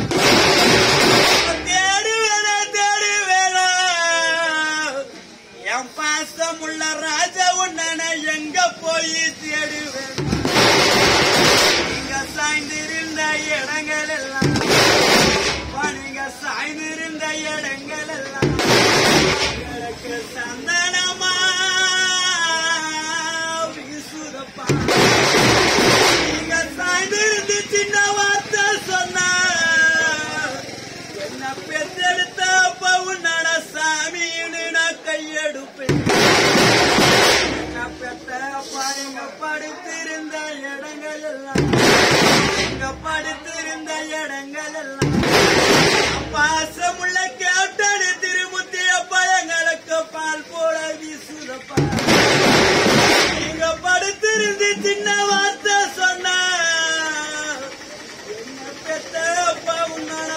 you இடங்கள் எல்லாம் படுத்திருந்த இடங்கள் எல்லாம் பாசமுள்ள கேட்டடி திருமுத்திய பயங்களுக்கு பால் போல வீசுதப்பா. நீங்க படுத்திருந்து சின்ன வார்த்தை சொன்ன என்ன பெத்தப்பா உன்னால